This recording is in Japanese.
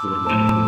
そるん